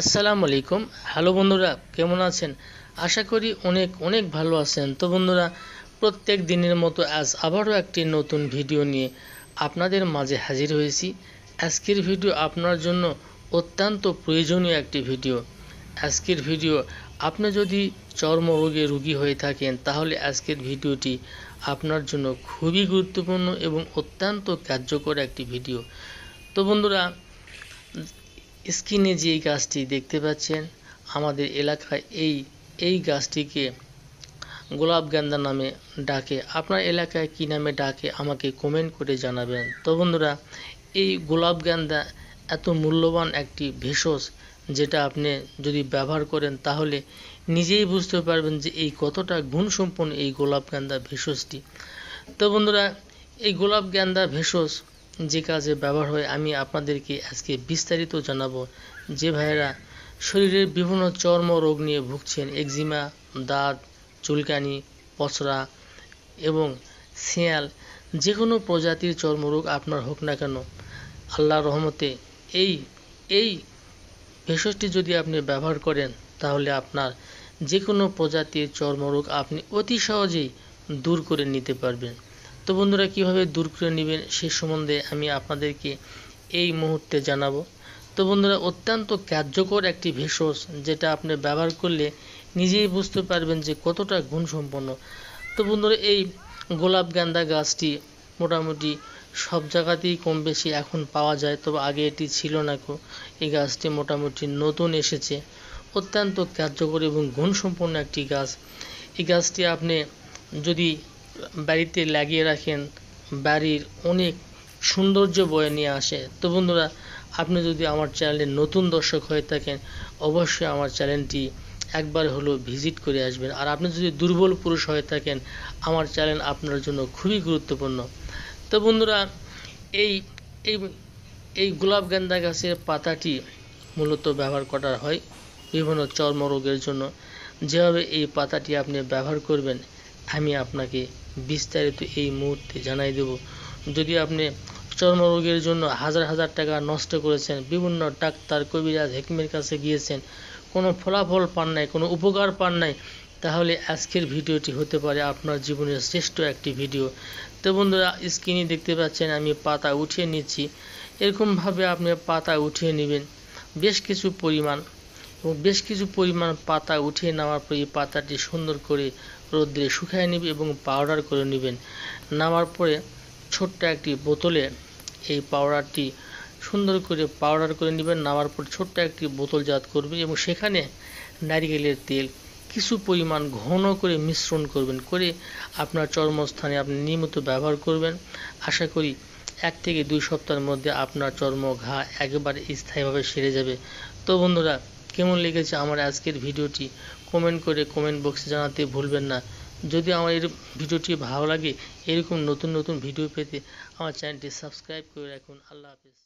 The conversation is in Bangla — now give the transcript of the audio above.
আসসালামু আলাইকুম। হ্যালো বন্ধুরা, কেমন আছেন? আশা করি অনেক অনেক ভালো আছেন। তো বন্ধুরা, প্রত্যেক দিনের মতো আজ আবারও একটি নতুন ভিডিও নিয়ে আপনাদের মাঝে হাজির হয়েছি। আজকের ভিডিও আপনার জন্য অত্যন্ত প্রয়োজনীয় একটি ভিডিও। আজকের ভিডিও, আপনি যদি চর্মরোগে রোগী হয়ে থাকেন, তাহলে আজকের ভিডিওটি আপনার জন্য খুবই গুরুত্বপূর্ণ এবং অত্যন্ত কার্যকর একটি ভিডিও। তো বন্ধুরা স্ক্রিনে যে গাছটি দেখতে পাচ্ছেন, আমাদের এলাকায় এই এই গাছটিকে গোলাপ গেন্দা নামে ডাকে। আপনার এলাকায় কি নামে ডাকে আমাকে কমেন্ট করে জানাবেন। তো বন্ধুরা, এই গোলাপ গেন্দা এত মূল্যবান একটি ভেষজ যেটা আপনি যদি ব্যবহার করেন, তাহলে নিজেই বুঝতে পারবেন যে এই কতটা গুণসম্পন্ন এই গোলাপ গেন্দা ভেষজটি। তো বন্ধুরা, এই গোলাপ গেন্দা ভেষজ যে কাজে ব্যবহার হয়, আমি আপনাদেরকে আজকে বিস্তারিত জানাব। যে ভাইয়েরা শরীরের বিভিন্ন চর্ম রোগ নিয়ে ভুগছেন, একজিমা, দাঁত, চুলকানি পচড়া এবং শিয়াল যে কোনো প্রজাতির চর্মরোগ আপনার হোক না কেন আল্লাহ রহমতে এই এই ভেষজটি যদি আপনি ব্যবহার করেন, তাহলে আপনার যে কোনো প্রজাতির চর্মরোগ আপনি অতি সহজেই দূর করে নিতে পারবেন। তো বন্ধুরা কীভাবে দূর করে নেবেন সে সম্বন্ধে আমি আপনাদেরকে এই মুহূর্তে জানাব। তো বন্ধুরা, অত্যন্ত কার্যকর একটি ভেষজ যেটা আপনি ব্যবহার করলে নিজেই বুঝতে পারবেন যে কতটা গুণসম্পন্ন। তো বন্ধুরা, এই গোলাপ গান্দা গাছটি মোটামুটি সব জায়গাতেই কম বেশি এখন পাওয়া যায়, তবে আগে এটি ছিল না কো। এই গাছটি মোটামুটি নতুন এসেছে। অত্যন্ত কার্যকর এবং গুণসম্পন্ন একটি গাছ। এই গাছটি আপনি যদি বাড়িতে লাগিয়ে রাখেন। বাড়ির অনেক সৌন্দর্য বয়ে নিয়ে আসে। তো বন্ধুরা, আপনি যদি আমার চ্যানেলে নতুন দর্শক হয়ে থাকেন, অবশ্যই আমার চ্যানেলটি একবার হলো ভিজিট করে আসবেন। আর আপনি যদি দুর্বল পুরুষ হয়ে থাকেন, আমার চ্যানেল আপনার জন্য খুবই গুরুত্বপূর্ণ। তো বন্ধুরা, এই এই এই গোলাপ গেন্দা গাছের পাতাটি মূলত ব্যবহার করা হয় বিভিন্ন চর্মরোগের জন্য। যেভাবে এই পাতাটি আপনি ব্যবহার করবেন, আমি আপনাকে বিস্তারিত এই মুহূর্তে জানাই দেব। যদি আপনি চর্মরোগের জন্য হাজার হাজার টাকা নষ্ট করেছেন, বিভিন্ন ডাক্তার কবিরাজ হেকিমের কাছে গিয়েছেন, কোনো ফলাফল পান নাই, কোনো উপকার পান নাই, তাহলে আজকের ভিডিওটি হতে পারে আপনার জীবনের শ্রেষ্ঠ একটি ভিডিও। তো বন্ধুরা স্ক্রিনে দেখতে পাচ্ছেন, আমি পাতা উঠিয়ে নিচ্ছি। এরকমভাবে আপনি পাতা উঠিয়ে নেবেন। বেশ কিছু পরিমাণ। এবং বেশ কিছু পরিমাণ পাতা উঠিয়ে নেওয়ার পর এই পাতাটি সুন্দর করে রোদ্রে শুকায় নেবে এবং পাউডার করে নেবেন। নামার পরে ছোট্ট একটি বোতলে এই পাউডারটি সুন্দর করে পাউডার করে নেবেন। নামার পর ছোট্ট একটি বোতলজাত করবেন এবং সেখানে নারিকেলের তেল, কিছু পরিমাণ ঘন করে মিশ্রণ করবেন করে আপনার চর্মস্থানে আপনি নিয়মিত ব্যবহার করবেন। আশা করি এক থেকে দুই সপ্তাহের মধ্যে আপনার চর্ম ঘা একেবারে স্থায়ীভাবে সেরে যাবে। তো বন্ধুরা কেমন লেগেছে আমার আজকের ভিডিওটি? কমেন্ট করে কমেন্ট বক্সে জানাতে ভুলবেন না। যদি আমার এর ভিডিওটি ভালো লাগে, এরকম নতুন নতুন ভিডিও পেতে আমার চ্যানেলটি সাবস্ক্রাইব করে রাখুন। আল্লাহ হাফিজ।